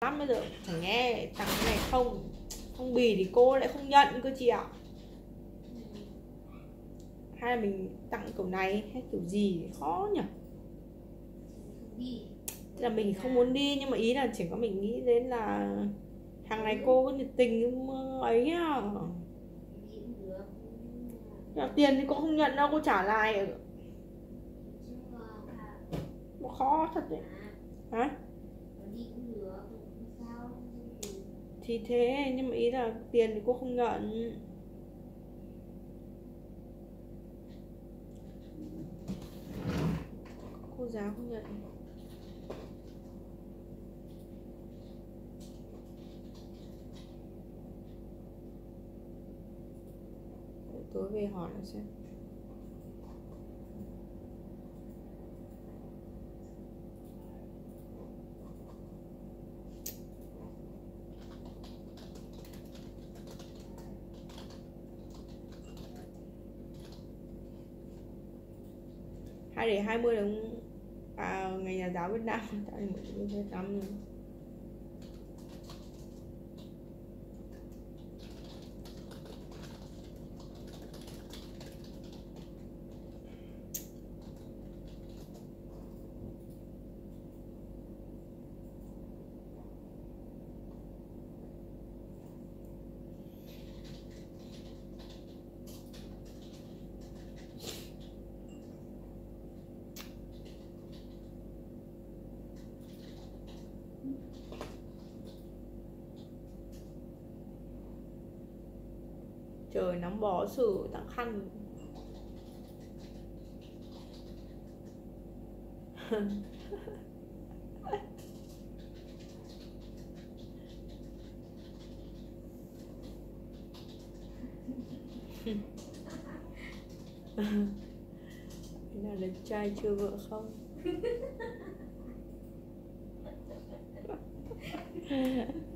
lắm bây giờ chẳng nghe tặng cái này không không bì thì cô lại không nhận cơ chị ạ. Hay là mình tặng kiểu này hay kiểu gì khó nhỉ? Tức là mình không muốn đi nhưng mà ý là chỉ có mình nghĩ đến là hàng này cô có nhiệt tình ấy à là tiền thì cô không nhận đâu cô trả lại. Khó thật đấy. Hả thì thế, nhưng mà ý là tiền thì cô không nhận. Cô giáo không nhận. Tối về hỏi nó xem. Hai để hai mươi à, ngày nhà giáo Việt Nam tại một Việt Nam trời nóng bỏ xử tặng khăn. Là đẹp trai chưa vợ không?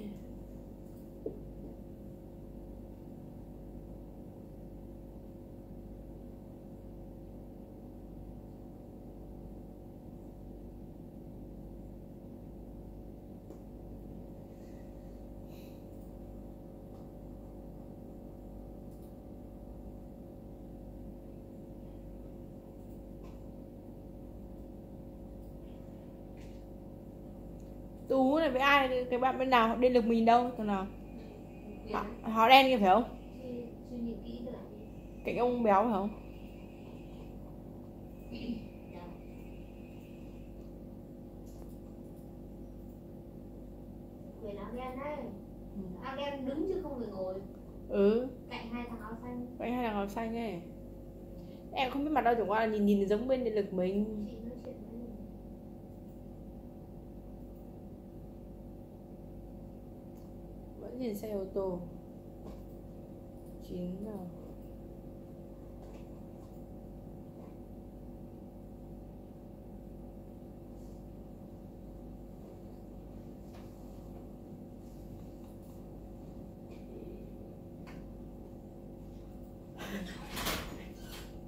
này với ai cái bạn bên nào họ điện lực mình đâu thằng nào. Họ, họ đen như phải không? Cái ông béo phải không? Quyền áo đen đấy Áo đen đứng chứ không phải ngồi ừ. Cạnh hai thằng áo xanh. Cạnh hai thằng áo xanh ấy em không biết mặt đâu chẳng qua là nhìn nhìn giống bên điện lực mình. Chị nói chuyện với mình vẫn nhìn xe ô tô. Chín giờ đấy tôi đang ở quận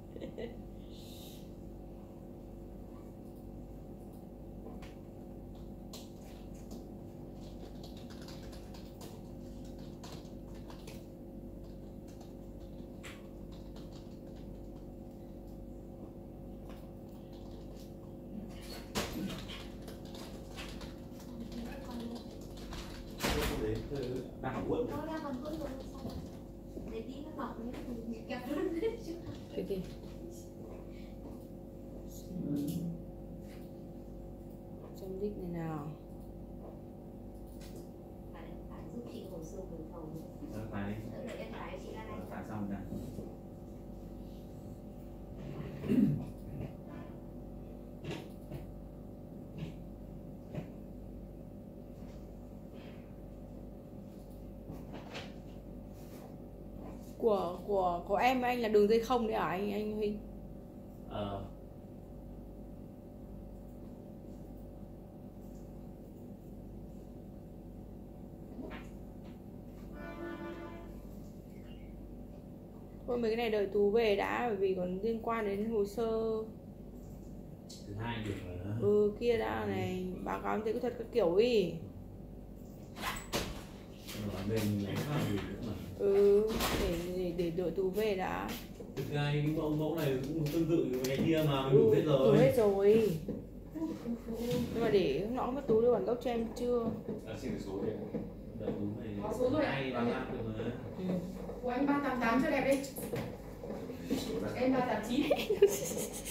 Nó ra còn vẫn rồi xong Để tí nó mỏng nhé Mình kẹp nó lên chứ cái gì trong đích này nào Phải phải giúp chị hồ sơ về thầu Ờ, phải đi Đỡ đợi em phải chị ra đây Ờ, tại sao nhỉ của của của em với anh là đường dây không đấy à anh anh Huy? Ờ. Thôi mấy cái này đợi tú về đã bởi vì còn liên quan đến hồ sơ. Thứ hai là ừ kia đã này báo cáo thế kỹ thuật các kiểu ý. Ở bên lấy vào gì nữa mà? Ừ để để để đợi tú về đã. Thực ra những mẫu mẫu này cũng tương tự với cái kia mà ừ, đủ hết đủ rồi. hết rồi. Nhưng mà để hôm nọ mất tú đưa bản gốc cho em chưa? Đã xin số đây đúng này Có số rồi ạ. hai ba năm được mà. Ừ. của anh 388 cho đẹp đi. Số này em 389